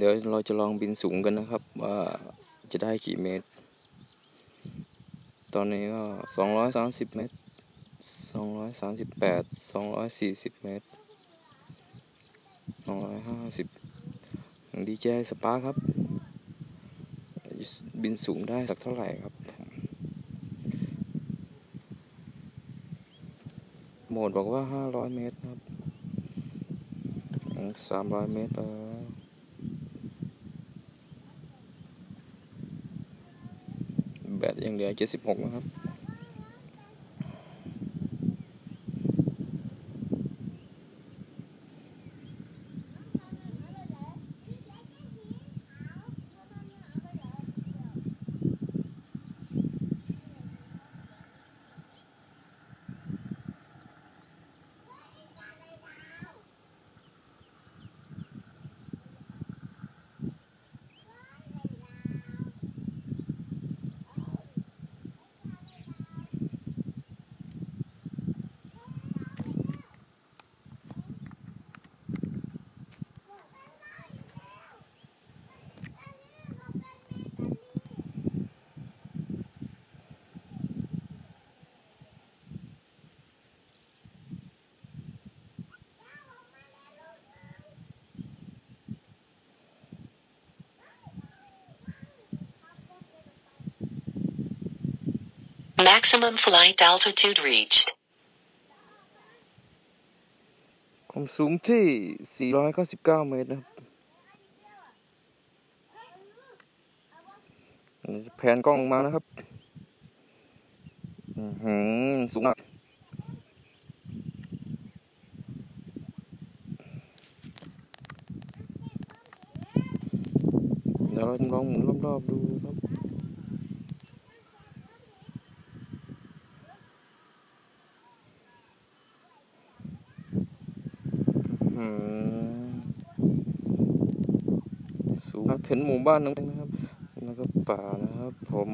เดี๋ยวเราจะลองบินสูงกันนะครับ ว่าจะได้กี่เมตร ตอนนี้ก็สองร้อยสามสิบเมตรสองร้อยสามสิบแปดสองร้อยสี่สิบเมตรสองร้อยห้าสิบดีเจสปาครับ บินสูงได้สักเท่าไหร่ครับ โหมดบอกว่าห้าร้อยเมตรครับสามร้อยเมตรแล้วแบต ยังเหลือเจ็ดสิบหกนะครับ Maximum flight altitude reached. ความสูงที่ 499 เมตรนะครับแผนกล้องมานะครับหือสูงมากเดี๋ยวเราลองหมุนรอบๆดูครับ สูงมากเห็นหมู่บ้านน้องนะครับแล้วก็ป่านะครับผม